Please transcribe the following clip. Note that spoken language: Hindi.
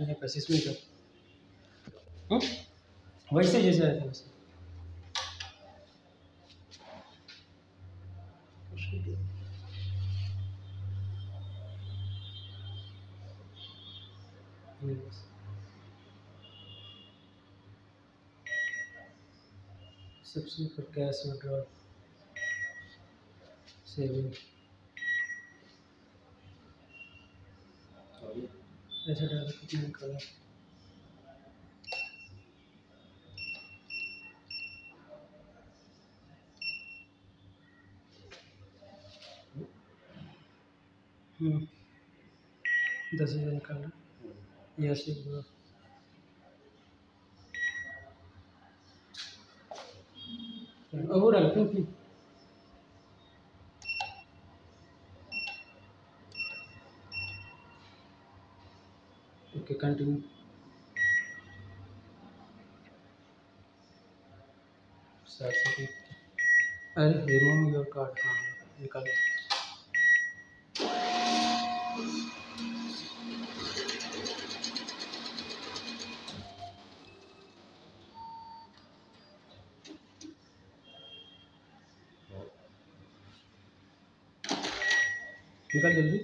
मैंने पच्चीस में कर वैसे जैसे आया था वैसे। सबसे कैश विड्रॉल सेविंग ऐसे डाल कितना निकाला। दस हज़ार निकालना। यस एक बार। वो डाल क्योंकि ओके कंटिन्यू अरे रिमूव योर कार्ड हाँ निकालो निकल जल्दी।